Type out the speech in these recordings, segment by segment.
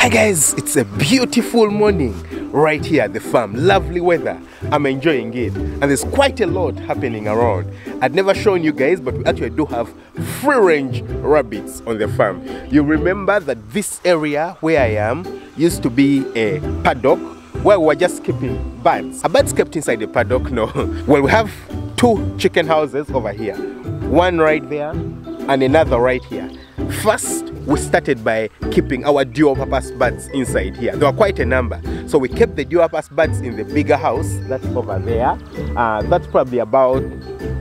Hi guys, it's a beautiful morning right here at the farm. Lovely weather. I'm enjoying it. And there's quite a lot happening around. I'd never shown you guys, but we actually do have free range rabbits on the farm. You remember that this area where I am used to be a paddock where we were just keeping birds. Are birds kept inside the paddock? No. well, we have two chicken houses over here. One right there and another right here. First, we started by keeping our dual purpose birds inside here. There were quite a number. So we kept the dual purpose birds in the bigger house that's over there. Uh, that's probably about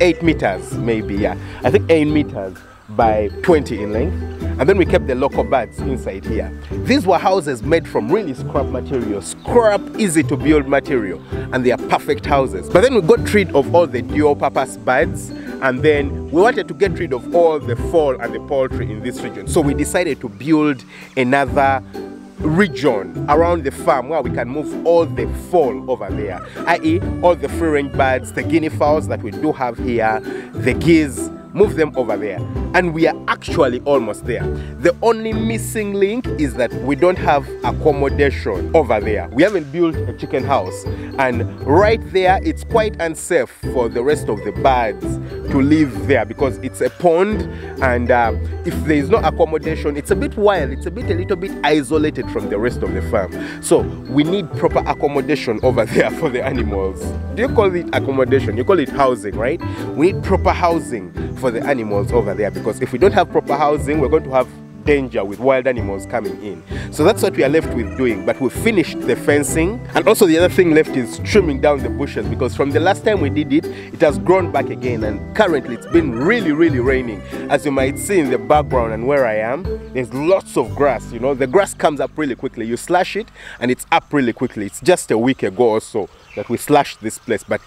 8 meters, maybe, yeah. I think 8 meters by 20 in length. And then we kept the local birds inside here. These were houses made from really scrap material, scrap, easy to build material, and they are perfect houses. But then we got rid of all the dual purpose birds and then we wanted to get rid of all the fowl and the poultry in this region. So we decided to build another region around the farm where we can move all the fowl over there, i.e. all the free range birds, the guinea fowls that we do have here, the geese, move them over there and we are actually almost there the only missing link is that we don't have accommodation over there we haven't built a chicken house and right there it's quite unsafe for the rest of the birds to live there because it's a pond and uh, if there is no accommodation it's a bit wild. It's a bit a little bit isolated from the rest of the farm. So we need proper accommodation over there for the animals. Do you call it accommodation? You call it housing right? We need proper housing for the animals over there because if we don't have proper housing, we're going to have danger with wild animals coming in. So that's what we are left with doing. But we finished the fencing. And also the other thing left is trimming down the bushes because from the last time we did it, it has grown back again. And currently it's been really, really raining. As you might see in the background and where I am, there's lots of grass, you know. The grass comes up really quickly. You slash it and it's up really quickly. It's just a week ago or so that we slashed this place. But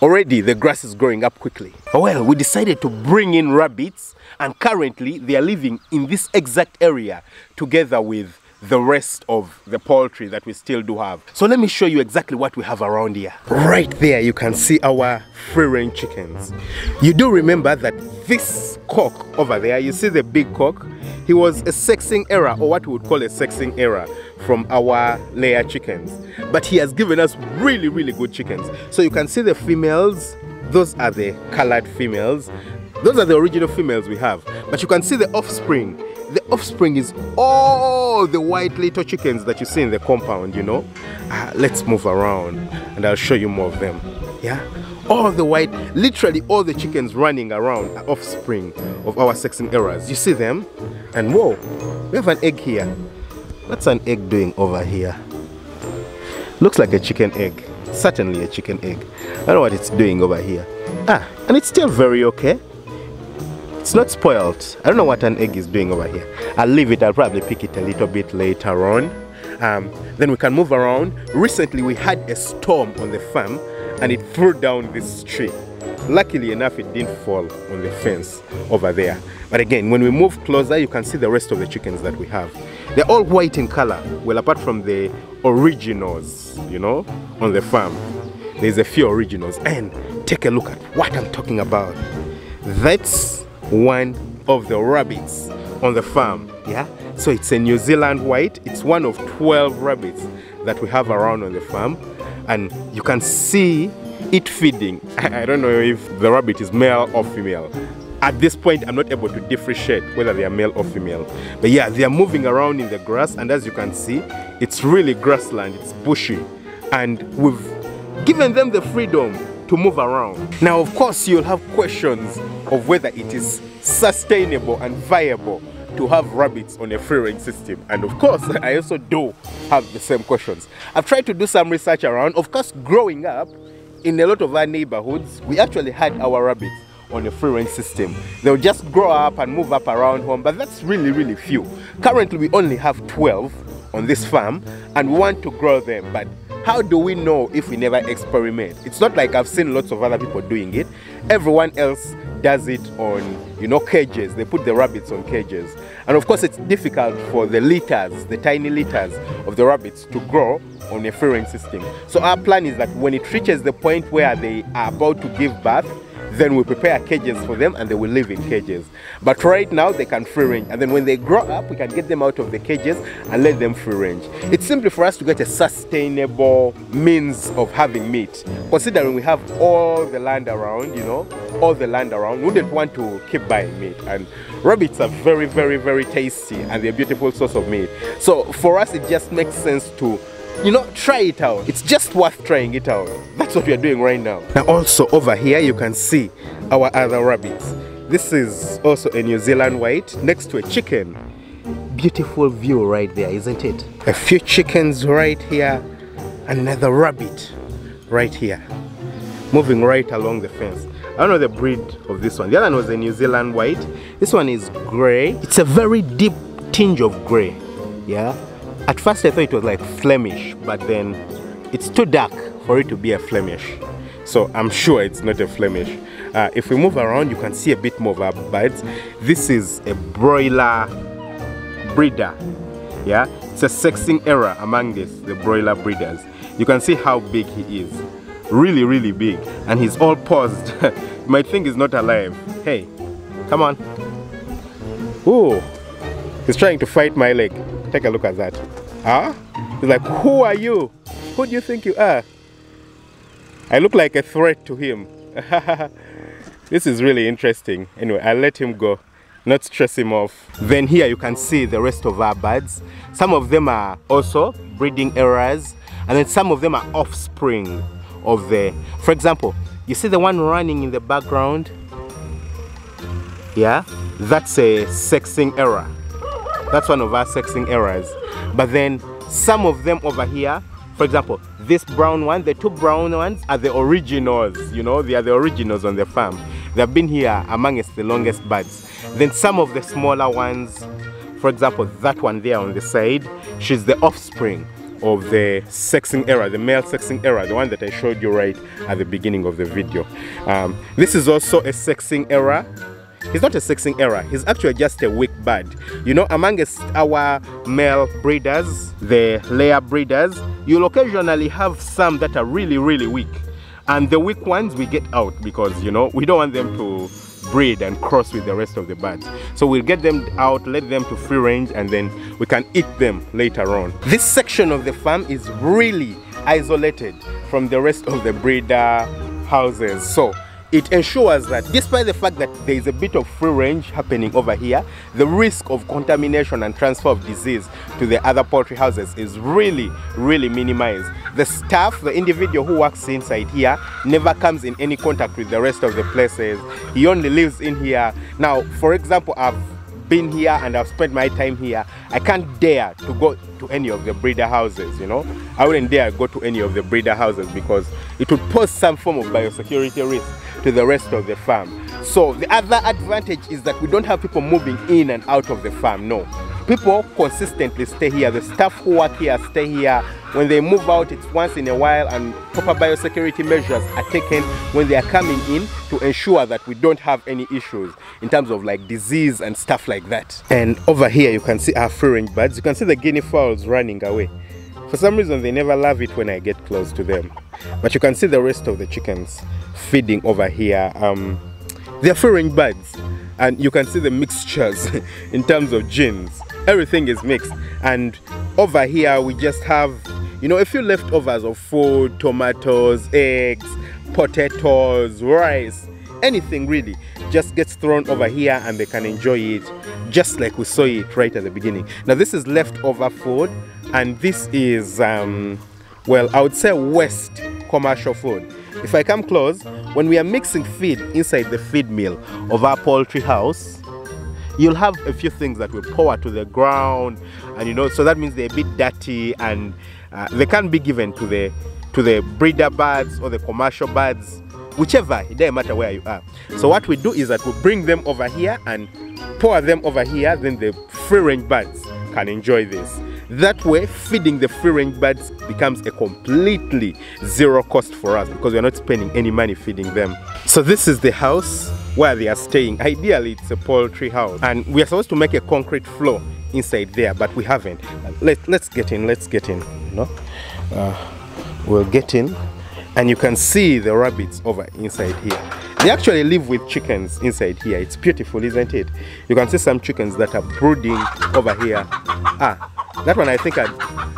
Already the grass is growing up quickly. Well, we decided to bring in rabbits and currently they are living in this exact area together with the rest of the poultry that we still do have. So let me show you exactly what we have around here. Right there you can see our free range chickens. You do remember that this cock over there, you see the big cock? He was a sexing error or what we would call a sexing error from our layer chickens. But he has given us really, really good chickens. So you can see the females, those are the colored females. Those are the original females we have. But you can see the offspring. The offspring is all the white little chickens that you see in the compound, you know. Uh, let's move around and I'll show you more of them. Yeah, all the white, literally all the chickens running around are offspring of our sexing errors. You see them? And whoa, we have an egg here. What's an egg doing over here? Looks like a chicken egg. Certainly a chicken egg. I don't know what it's doing over here. Ah, and it's still very okay. It's not spoiled. I don't know what an egg is doing over here. I'll leave it. I'll probably pick it a little bit later on. Um, then we can move around. Recently, we had a storm on the farm and it threw down this tree. Luckily enough, it didn't fall on the fence over there. But again, when we move closer, you can see the rest of the chickens that we have. They're all white in color. Well, apart from the originals, you know, on the farm. There's a few originals. And take a look at what I'm talking about. That's one of the rabbits on the farm. Yeah. So it's a New Zealand white. It's one of 12 rabbits that we have around on the farm. And you can see it feeding. I don't know if the rabbit is male or female. At this point, I'm not able to differentiate whether they are male or female. But yeah, they are moving around in the grass, and as you can see, it's really grassland, it's bushy. And we've given them the freedom to move around. Now, of course, you'll have questions of whether it is sustainable and viable to have rabbits on a free range system. And of course, I also do have the same questions. I've tried to do some research around. Of course, growing up in a lot of our neighborhoods, we actually had our rabbits on a free range system. They'll just grow up and move up around home, but that's really, really few. Currently, we only have 12 on this farm and we want to grow them, but how do we know if we never experiment? It's not like I've seen lots of other people doing it. Everyone else does it on, you know, cages. They put the rabbits on cages. And of course, it's difficult for the litters, the tiny litters of the rabbits to grow on a free range system. So our plan is that when it reaches the point where they are about to give birth, then we prepare cages for them and they will live in cages. But right now they can free range and then when they grow up we can get them out of the cages and let them free range. It's simply for us to get a sustainable means of having meat. Considering we have all the land around, you know, all the land around, we wouldn't want to keep buying meat. And rabbits are very, very, very tasty and they're a beautiful source of meat. So for us it just makes sense to you know try it out it's just worth trying it out that's what we are doing right now now also over here you can see our other rabbits this is also a new zealand white next to a chicken beautiful view right there isn't it a few chickens right here another rabbit right here moving right along the fence I don't know the breed of this one. The other one was a New Zealand white. This one is gray. It's a very deep tinge of gray. Yeah. At first I thought it was like Flemish, but then it's too dark for it to be a Flemish. So I'm sure it's not a Flemish. Uh, if we move around, you can see a bit more of our birds. This is a broiler breeder. Yeah, it's a sexing error among this, the broiler breeders. You can see how big he is. Really, really big. And he's all paused. you might think he's not alive. Hey, come on. Ooh, he's trying to fight my leg. Take a look at that. Huh? He's like, who are you? Who do you think you are? I look like a threat to him. this is really interesting. Anyway, I'll let him go, not stress him off. Then here you can see the rest of our birds. Some of them are also breeding errors, and then some of them are offspring of the, for example, you see the one running in the background? Yeah, that's a sexing error. That's one of our sexing errors. But then some of them over here, for example, this brown one, the two brown ones are the originals, you know, they are the originals on the farm. They've been here amongst the longest birds. Then some of the smaller ones, for example, that one there on the side, she's the offspring of the sexing error, the male sexing error, the one that I showed you right at the beginning of the video. Um, this is also a sexing error He's not a sexing error, he's actually just a weak bird. You know, amongst our male breeders, the layer breeders, you'll occasionally have some that are really, really weak. And the weak ones we get out because, you know, we don't want them to breed and cross with the rest of the birds. So we'll get them out, let them to free range, and then we can eat them later on. This section of the farm is really isolated from the rest of the breeder houses. So it ensures that despite the fact that there is a bit of free range happening over here, the risk of contamination and transfer of disease to the other poultry houses is really, really minimized. The staff, the individual who works inside here, never comes in any contact with the rest of the places. He only lives in here. Now, for example, I've been here and I've spent my time here, I can't dare to go to any of the breeder houses, you know. I wouldn't dare go to any of the breeder houses because it would pose some form of biosecurity risk to the rest of the farm. So the other advantage is that we don't have people moving in and out of the farm, no. People consistently stay here. The staff who work here stay here. When they move out, it's once in a while and proper biosecurity measures are taken when they are coming in to ensure that we don't have any issues in terms of like disease and stuff like that. And over here you can see our free range birds. You can see the guinea fowls running away. For some reason they never love it when I get close to them. But you can see the rest of the chickens feeding over here. Um, they're free range birds and you can see the mixtures in terms of genes everything is mixed and over here we just have you know a few leftovers of food tomatoes eggs potatoes rice anything really just gets thrown over here and they can enjoy it just like we saw it right at the beginning. Now this is leftover food and this is um, well i would say west commercial food. If i come close when we are mixing feed inside the feed mill of our poultry house you'll have a few things that will pour to the ground and you know so that means they're a bit dirty and uh, they can't be given to the to the breeder birds or the commercial birds whichever it doesn't matter where you are so what we do is that we bring them over here and pour them over here then the free range birds can enjoy this that way feeding the free range birds becomes a completely zero cost for us because we're not spending any money feeding them so this is the house where they are staying. Ideally, it's a poultry house. And we are supposed to make a concrete floor inside there, but we haven't. Let, let's get in, let's get in, you know. Uh, we'll get in and you can see the rabbits over inside here. They actually live with chickens inside here. It's beautiful, isn't it? You can see some chickens that are brooding over here. Ah, that one I think I,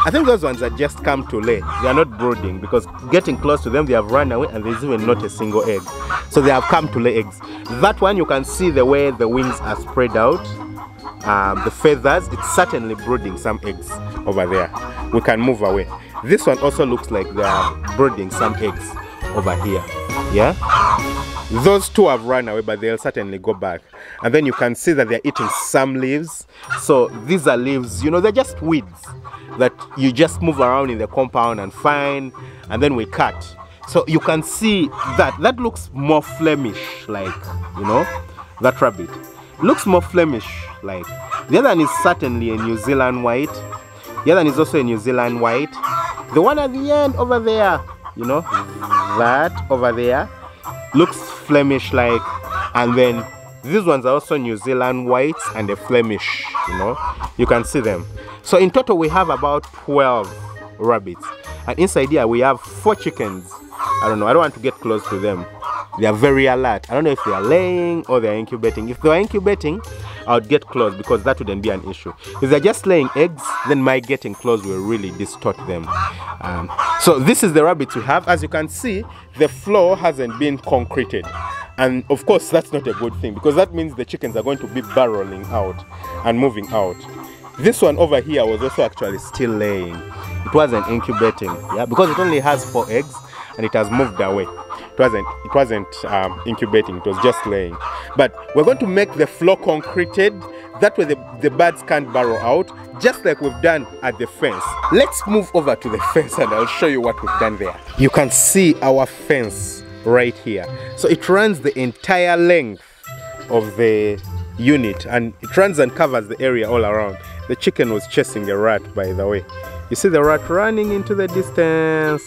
I think those ones are just come to lay. They are not brooding because getting close to them, they have run away and there's even not a single egg. So they have come to lay eggs. That one you can see the way the wings are spread out. Um, the feathers, it's certainly brooding some eggs over there. We can move away. This one also looks like they are brooding some eggs over here. Yeah? Those two have run away, but they'll certainly go back. And then you can see that they're eating some leaves. So these are leaves, you know, they're just weeds that you just move around in the compound and find, and then we cut. So you can see that. That looks more Flemish, like, you know, that rabbit. Looks more Flemish, like. The other one is certainly a New Zealand white. The other one is also a New Zealand white. The one at the end over there, you know, that over there looks Flemish like and then these ones are also New Zealand whites and a Flemish you know you can see them so in total we have about 12 rabbits and inside here we have four chickens I don't know I don't want to get close to them they are very alert I don't know if they are laying or they are incubating if they are incubating I would get close because that wouldn't be an issue. If they're just laying eggs, then my getting close will really distort them. Um, so this is the rabbits we have. As you can see, the floor hasn't been concreted. And of course, that's not a good thing because that means the chickens are going to be barreling out and moving out. This one over here was also actually still laying. It wasn't incubating, yeah, because it only has four eggs and it has moved away it wasn't it wasn't um, incubating it was just laying. But we're going to make the floor concreted. That way the, the birds can't burrow out just like we've done at the fence. Let's move over to the fence and i'll show you what we've done there. You can see our fence right here. So it runs the entire length of the unit and it runs and covers the area all around. The chicken was chasing a rat by the way. You see the rat running into the distance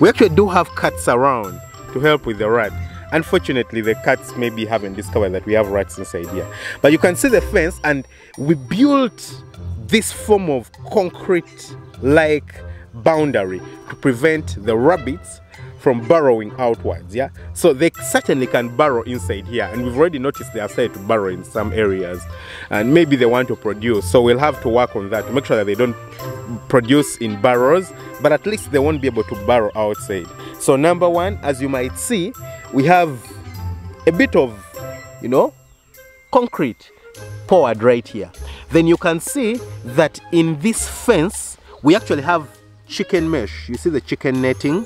we actually do have cats around to help with the rat. Unfortunately, the cats maybe haven't discovered that we have rats inside here. But you can see the fence and we built this form of concrete-like boundary to prevent the rabbits from burrowing outwards yeah so they certainly can burrow inside here and we've already noticed they are starting to burrow in some areas and maybe they want to produce so we'll have to work on that to make sure that they don't produce in burrows but at least they won't be able to burrow outside so number one as you might see we have a bit of you know concrete poured right here then you can see that in this fence we actually have chicken mesh you see the chicken netting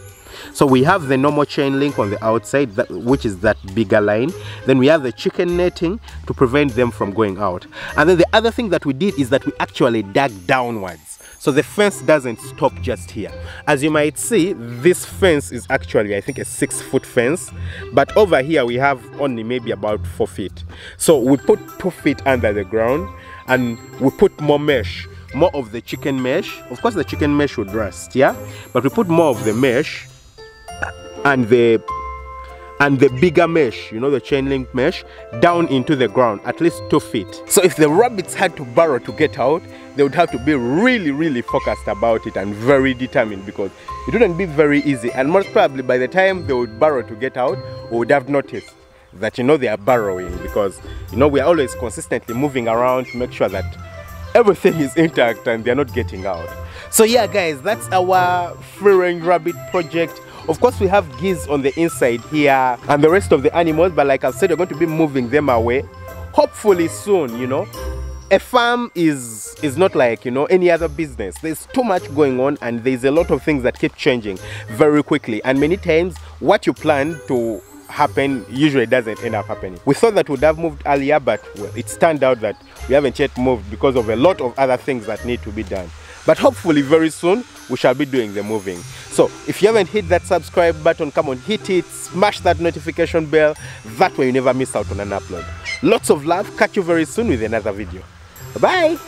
so we have the normal chain link on the outside, that, which is that bigger line. Then we have the chicken netting to prevent them from going out. And then the other thing that we did is that we actually dug downwards. So the fence doesn't stop just here. As you might see, this fence is actually, I think, a six foot fence. But over here, we have only maybe about four feet. So we put two feet under the ground and we put more mesh more of the chicken mesh of course the chicken mesh would rust yeah but we put more of the mesh and the and the bigger mesh, you know, the chain link mesh, down into the ground, at least two feet. So if the rabbits had to burrow to get out, they would have to be really, really focused about it and very determined because it wouldn't be very easy. And most probably by the time they would burrow to get out, we would have noticed that, you know, they are burrowing because, you know, we are always consistently moving around to make sure that everything is intact and they're not getting out. So yeah, guys, that's our free range rabbit project of course, we have geese on the inside here and the rest of the animals, but like I said, we're going to be moving them away. Hopefully soon, you know. A farm is is not like you know any other business. There's too much going on, and there's a lot of things that keep changing very quickly. And many times, what you plan to happen usually doesn't end up happening. We thought that would have moved earlier, but well, it's turned out that we haven't yet moved because of a lot of other things that need to be done. But hopefully very soon we shall be doing the moving. So if you haven't hit that subscribe button, come on, hit it, smash that notification bell. That way you never miss out on an upload. Lots of love. Catch you very soon with another video. Bye.